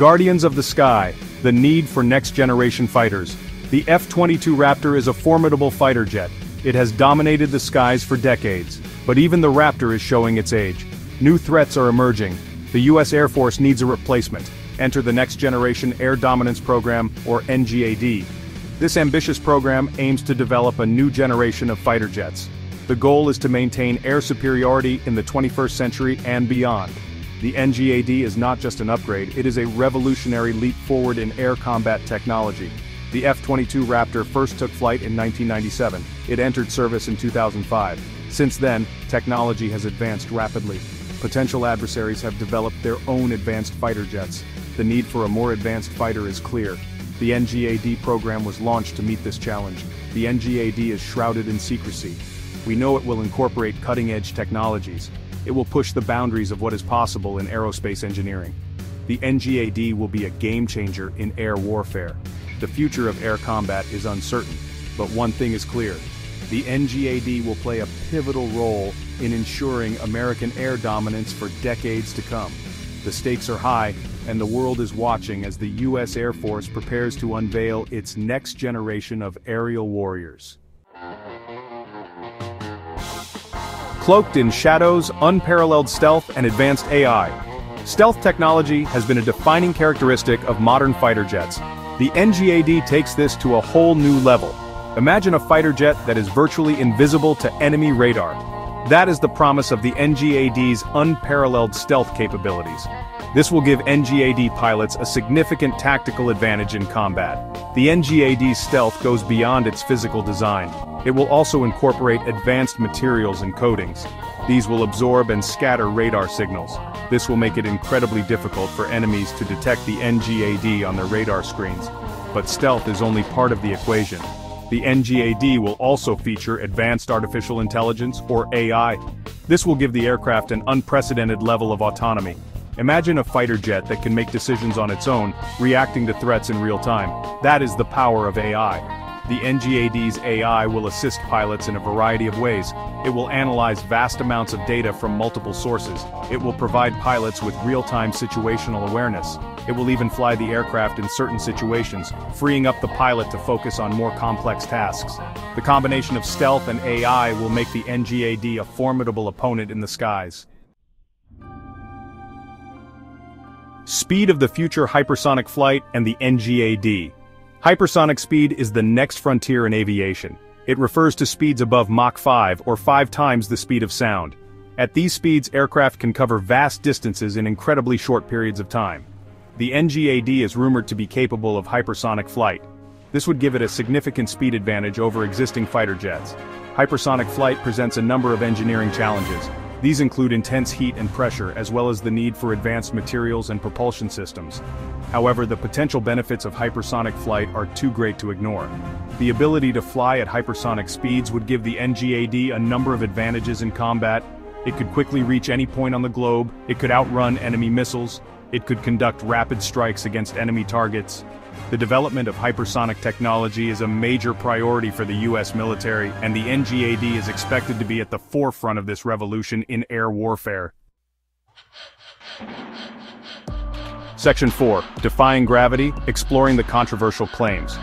Guardians of the Sky, the need for next-generation fighters. The F-22 Raptor is a formidable fighter jet. It has dominated the skies for decades, but even the Raptor is showing its age. New threats are emerging. The U.S. Air Force needs a replacement. Enter the Next Generation Air Dominance Program, or NGAD. This ambitious program aims to develop a new generation of fighter jets. The goal is to maintain air superiority in the 21st century and beyond. The NGAD is not just an upgrade, it is a revolutionary leap forward in air combat technology. The F-22 Raptor first took flight in 1997. It entered service in 2005. Since then, technology has advanced rapidly. Potential adversaries have developed their own advanced fighter jets. The need for a more advanced fighter is clear. The NGAD program was launched to meet this challenge. The NGAD is shrouded in secrecy. We know it will incorporate cutting-edge technologies, it will push the boundaries of what is possible in aerospace engineering. The NGAD will be a game-changer in air warfare. The future of air combat is uncertain, but one thing is clear. The NGAD will play a pivotal role in ensuring American air dominance for decades to come. The stakes are high, and the world is watching as the U.S. Air Force prepares to unveil its next generation of aerial warriors. Cloaked in shadows, unparalleled stealth, and advanced AI, stealth technology has been a defining characteristic of modern fighter jets. The NGAD takes this to a whole new level. Imagine a fighter jet that is virtually invisible to enemy radar. That is the promise of the NGAD's unparalleled stealth capabilities. This will give NGAD pilots a significant tactical advantage in combat. The NGAD's stealth goes beyond its physical design. It will also incorporate advanced materials and coatings. These will absorb and scatter radar signals. This will make it incredibly difficult for enemies to detect the NGAD on their radar screens. But stealth is only part of the equation. The NGAD will also feature Advanced Artificial Intelligence, or AI. This will give the aircraft an unprecedented level of autonomy. Imagine a fighter jet that can make decisions on its own, reacting to threats in real time. That is the power of AI. The NGAD's AI will assist pilots in a variety of ways. It will analyze vast amounts of data from multiple sources. It will provide pilots with real-time situational awareness. It will even fly the aircraft in certain situations, freeing up the pilot to focus on more complex tasks. The combination of stealth and AI will make the NGAD a formidable opponent in the skies. Speed of the future hypersonic flight and the NGAD. Hypersonic speed is the next frontier in aviation. It refers to speeds above Mach 5 or 5 times the speed of sound. At these speeds aircraft can cover vast distances in incredibly short periods of time. The NGAD is rumored to be capable of hypersonic flight. This would give it a significant speed advantage over existing fighter jets. Hypersonic flight presents a number of engineering challenges, these include intense heat and pressure as well as the need for advanced materials and propulsion systems. However, the potential benefits of hypersonic flight are too great to ignore. The ability to fly at hypersonic speeds would give the NGAD a number of advantages in combat. It could quickly reach any point on the globe, it could outrun enemy missiles, it could conduct rapid strikes against enemy targets, the development of hypersonic technology is a major priority for the U.S. military, and the NGAD is expected to be at the forefront of this revolution in air warfare. Section 4. Defying Gravity, Exploring the Controversial Claims.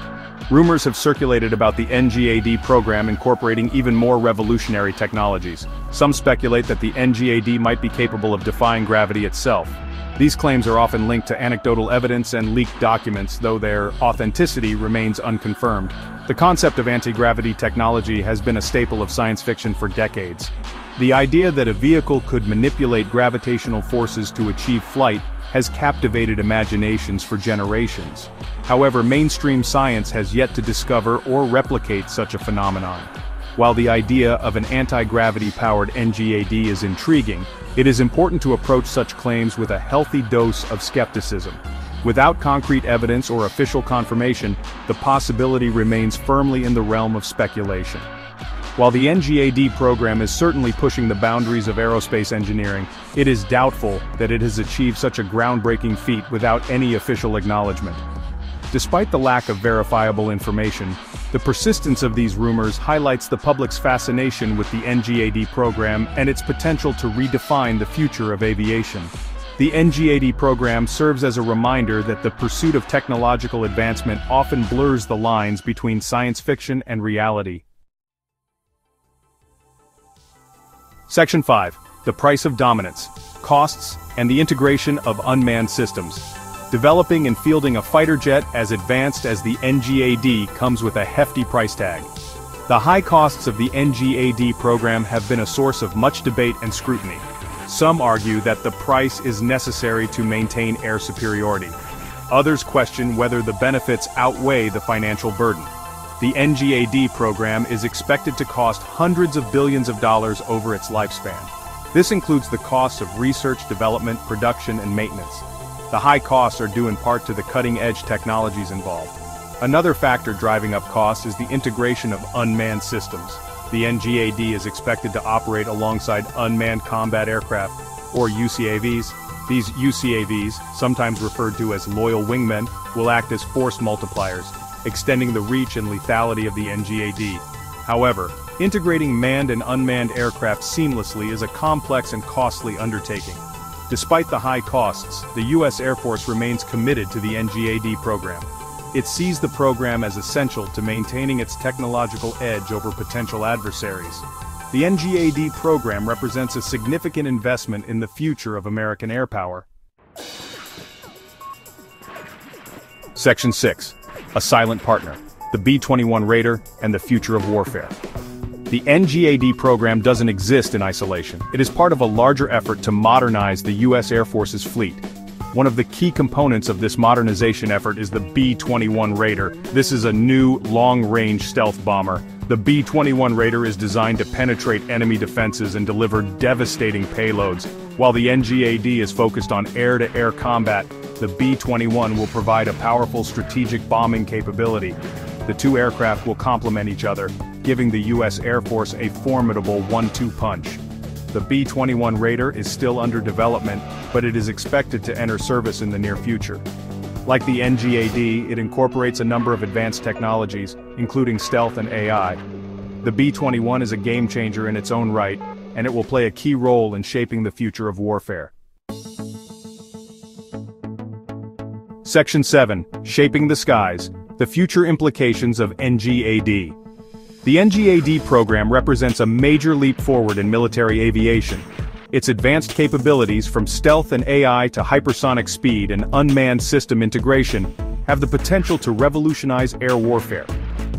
Rumors have circulated about the NGAD program incorporating even more revolutionary technologies. Some speculate that the NGAD might be capable of defying gravity itself, these claims are often linked to anecdotal evidence and leaked documents, though their authenticity remains unconfirmed. The concept of anti-gravity technology has been a staple of science fiction for decades. The idea that a vehicle could manipulate gravitational forces to achieve flight has captivated imaginations for generations. However, mainstream science has yet to discover or replicate such a phenomenon. While the idea of an anti-gravity powered NGAD is intriguing, it is important to approach such claims with a healthy dose of skepticism. Without concrete evidence or official confirmation, the possibility remains firmly in the realm of speculation. While the NGAD program is certainly pushing the boundaries of aerospace engineering, it is doubtful that it has achieved such a groundbreaking feat without any official acknowledgement. Despite the lack of verifiable information, the persistence of these rumors highlights the public's fascination with the NGAD program and its potential to redefine the future of aviation. The NGAD program serves as a reminder that the pursuit of technological advancement often blurs the lines between science fiction and reality. Section 5. The Price of Dominance, Costs, and the Integration of Unmanned Systems. Developing and fielding a fighter jet as advanced as the NGAD comes with a hefty price tag. The high costs of the NGAD program have been a source of much debate and scrutiny. Some argue that the price is necessary to maintain air superiority. Others question whether the benefits outweigh the financial burden. The NGAD program is expected to cost hundreds of billions of dollars over its lifespan. This includes the costs of research, development, production, and maintenance. The high costs are due in part to the cutting-edge technologies involved. Another factor driving up costs is the integration of unmanned systems. The NGAD is expected to operate alongside unmanned combat aircraft, or UCAVs. These UCAVs, sometimes referred to as loyal wingmen, will act as force multipliers, extending the reach and lethality of the NGAD. However, integrating manned and unmanned aircraft seamlessly is a complex and costly undertaking. Despite the high costs, the U.S. Air Force remains committed to the NGAD program. It sees the program as essential to maintaining its technological edge over potential adversaries. The NGAD program represents a significant investment in the future of American air power. Section 6. A Silent Partner, the B-21 Raider, and the Future of Warfare. The NGAD program doesn't exist in isolation. It is part of a larger effort to modernize the U.S. Air Force's fleet, one of the key components of this modernization effort is the B-21 Raider. This is a new, long-range stealth bomber. The B-21 Raider is designed to penetrate enemy defenses and deliver devastating payloads. While the NGAD is focused on air-to-air -air combat, the B-21 will provide a powerful strategic bombing capability. The two aircraft will complement each other, giving the U.S. Air Force a formidable one-two punch. The B-21 Raider is still under development, but it is expected to enter service in the near future. Like the NGAD, it incorporates a number of advanced technologies, including stealth and AI. The B-21 is a game-changer in its own right, and it will play a key role in shaping the future of warfare. Section 7, Shaping the Skies, the Future Implications of NGAD. The NGAD program represents a major leap forward in military aviation. Its advanced capabilities from stealth and AI to hypersonic speed and unmanned system integration have the potential to revolutionize air warfare.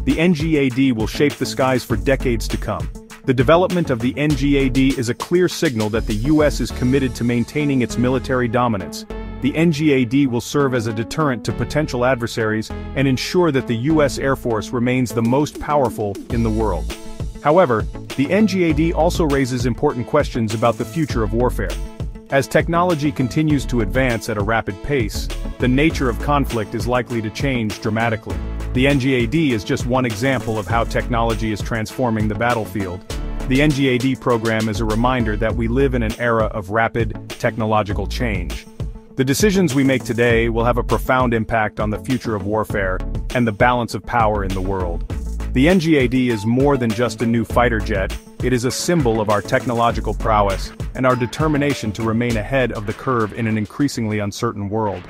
The NGAD will shape the skies for decades to come. The development of the NGAD is a clear signal that the U.S. is committed to maintaining its military dominance, the NGAD will serve as a deterrent to potential adversaries and ensure that the U.S. Air Force remains the most powerful in the world. However, the NGAD also raises important questions about the future of warfare. As technology continues to advance at a rapid pace, the nature of conflict is likely to change dramatically. The NGAD is just one example of how technology is transforming the battlefield. The NGAD program is a reminder that we live in an era of rapid, technological change. The decisions we make today will have a profound impact on the future of warfare and the balance of power in the world. The NGAD is more than just a new fighter jet, it is a symbol of our technological prowess and our determination to remain ahead of the curve in an increasingly uncertain world.